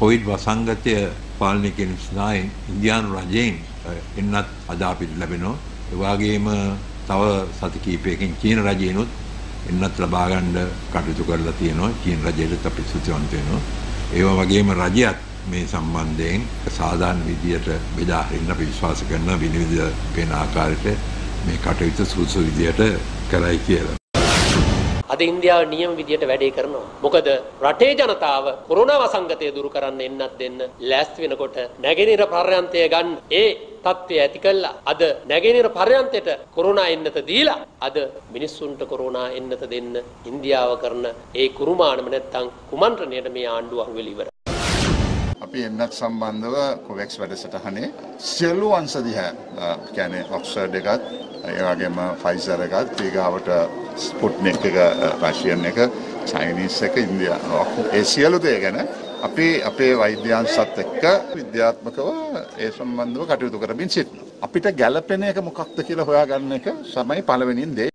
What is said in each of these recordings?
Covid වසංගතය පාලනය කිරීම සඳහා ඉන්දියානු රජයෙන් එන්නත් අද අපිට ලැබෙනවා. ඒ වගේම තව සති කිහිපයකින් චීන රජයනොත් එන්නත් ලබා ගන්න කටයුතු කරලා තියෙනවා. චීන රජයට අපි සුතිවන්ත වෙනවා. ඒ වගේම රජයත් මේ සම්බන්ධයෙන් සාධාරණ විදියට බෙදා හරින්න අපි විශ්වාස කරන විනිවිද වෙන ආකාරයට මේ කටයුතු සුසු විදියට කරයි කියලා. අද ඉන්දියාව නියම විදියට වැඩේ කරනවා. මොකද රටේ ජනතාව කොරෝනා වසංගතය දුරු කරන්න එන්නත් දෙන්න ලෑස්ති වෙනකොට නැගෙනහිර පර්යන්තය ගන්න ඒ තත්ත්වය ඇති කළා. අද නැගෙනහිර පර්යන්තයට කොරෝනා එන්නත දීලා අද මිනිස්සුන්ට කොරෝනා එන්නත දෙන්න ඉන්දියාව කරන ඒ කුරුමානම නැත්තම් කුමන්ත්‍රණයට මේ ආණ්ඩුව අහුවෙලා ඉවරයි. අපි එන්නත් සම්බන්ධව කොවැක්ස් වැඩසටහනේ සියලු අංශ දිහා කියන්නේ ඔක්ස්ෆර්ඩ් එකත් ඒ වගේම ෆයිසර් එකත් ඊගාවට ස්පුට්නික් එක රෂියන් එක චයිනීස් එක ඉන්දියා ඒ සියලු දේ ගැන අපි අපේ වෛද්‍යංශත් එක්ක විද්‍යාත්මකව ඒ සම්බන්ධව කටයුතු කරමින් සිටිනවා. අපිට ගැළපෙන එක මොකක්ද කියලා හොයාගන්න එක තමයි පළවෙනිින් දේ.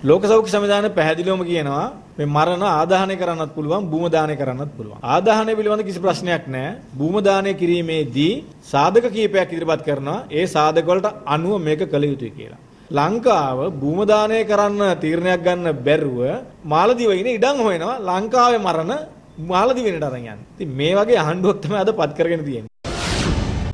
ලෝක සෞඛ්‍ය සංවිධානය පැහැදිලිවම කියනවා මේ මරණ ආදාහනය කරන්නත් පුළුවන් භූම දානය කරන්නත් පුළුවන්. ආදාහනය පිළිබඳ කිසි ප්‍රශ්නයක් නැහැ. භූම දානය කිරීමේදී සාධක කීපයක් ඉදිරිපත් කරනවා. ඒ සාධක වලට අනුව මේක කළ යුතුයි කියලා. ලංකාව භූම දානය කරන්න තීරණයක් ගන්න බැරුව මාලදිව ඉන ඉඩම් හොයනවා ලංකාවේ මරණ මාලදිවෙනට අරන් යන්න. ඉතින් මේ වගේ ආණ්ඩුවක් තමයි අද පත් කරගෙන තියෙන්නේ.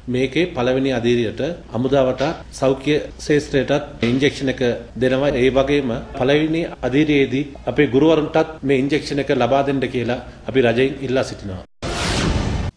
මේකේ පළවෙනි අධීරියට අමුදාවට සෞඛ්‍ය ශේෂ්ත්‍රයටත් ඉන්ජෙක්ෂන් එක දෙනවා ඒ වගේම පළවෙනි අධීරියේදී අපේ ගුරුවරුන්ටත් මේ ඉන්ජෙක්ෂන් එක ලබා දෙන්න කියලා අපි රජයෙන් ඉල්ලා සිටිනවා.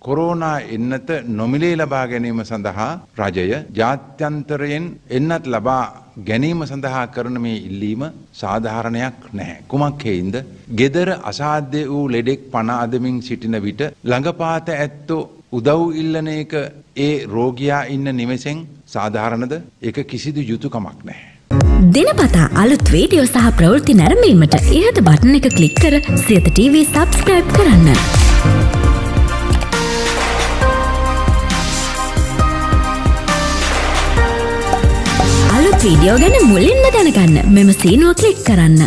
කොරෝනා එන්නත නොමිලේ ලබා ගැනීම සඳහා රජය ජාත්‍යන්තරයෙන් එන්නත් ලබා ගැනීම සඳහා කරන මේ ඉල්ලීම සාධාරණයක් නැහැ. කුමක් හේයින්ද? gedara අසාධ්‍ය වූ ලෙඩෙක් පණ අදමින් සිටින විට ළඟපාත ඇත්තෝ උදව් ඉල්ලන එක ඒ රෝගියා ඉන්න නිවෙසෙන් සාධාරණද? ඒක කිසිදු යුතුයකමක් නැහැ. දිනපතා අලුත් වීඩියෝ සහ ප්‍රවෘත්ති නැරඹීමට ඉහත බටන් එක ක්ලික් කර සියත TV සබස්ක්‍රයිබ් කරන්න. අලුත් වීඩියෝ ගැන මුලින්ම දැනගන්න මෙම සීනුව ක්ලික් කරන්න.